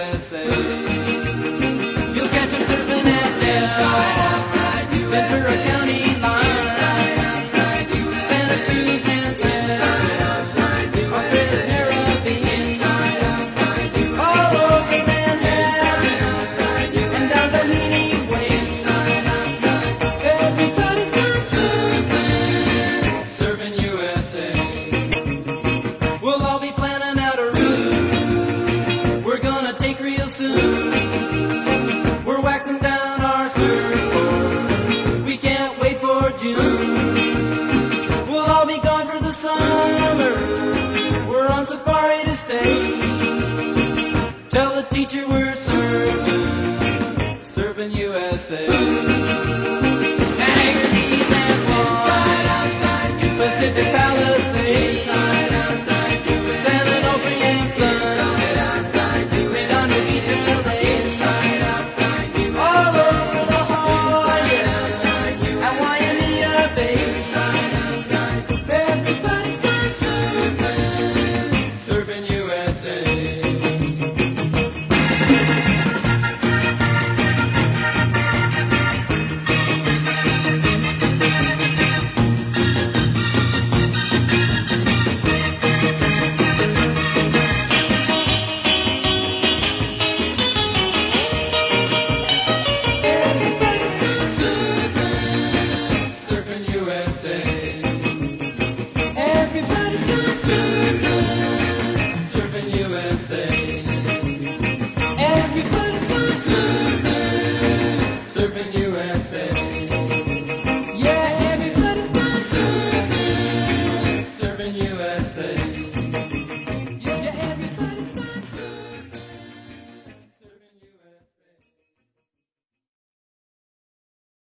USA. teacher, we're serving, serving USA.